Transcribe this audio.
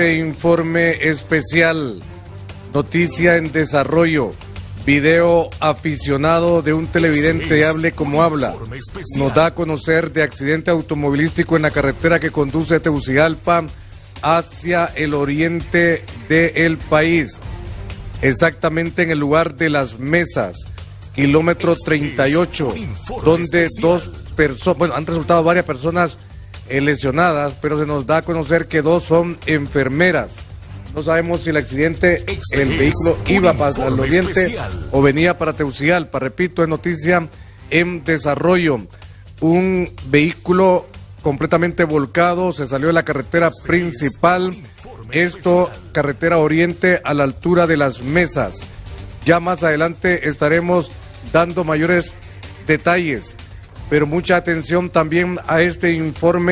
este informe especial. Noticia en desarrollo. Video aficionado de un televidente hable como habla. Nos da a conocer de accidente automovilístico en la carretera que conduce a Tegucigalpa hacia el oriente del país. Exactamente en el lugar de las mesas, kilómetro 38, donde dos personas, bueno, han resultado varias personas lesionadas, pero se nos da a conocer que dos son enfermeras. No sabemos si el accidente, el vehículo iba para el oriente o venía para Tegucigalpa. Repito, es noticia en desarrollo. Un vehículo completamente volcado se salió de la carretera principal. Esto, carretera oriente a la altura de las mesas. Ya más adelante estaremos dando mayores detalles, pero mucha atención también a este informe.